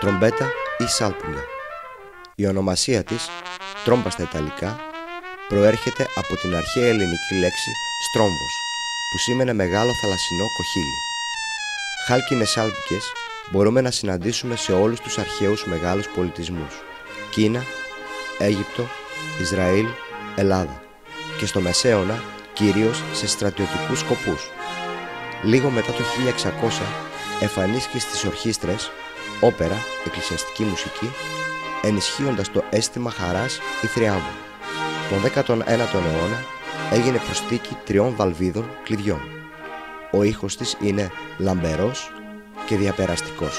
τρομπέτα ή σάλπουλα. Η ονομασία της, τρόμπας στα Ιταλικά, προέρχεται από την αρχαία ελληνική λέξη στρόμβος, που σήμαινε μεγάλο θαλασσινό κοχύλι. Χάλκινες σάλπικες μπορούμε να συναντήσουμε σε όλους τους αρχαίους μεγάλους πολιτισμούς. Κίνα, Αίγυπτο, Ισραήλ, Ελλάδα και στο Μεσαίωνα κυρίως σε στρατιωτικούς σκοπούς. Λίγο μετά το 1600 εμφανίστηκε στις ορχήστρες, όπερα, εκκλησιαστική μουσική, ενισχύοντας το αίσθημα χαράς ή θριάμβου. Τον 19ο αιώνα έγινε προστίκη τριών βαλβίδων κλειδιών. Ο ήχος της είναι λαμπερός και διαπεραστικός.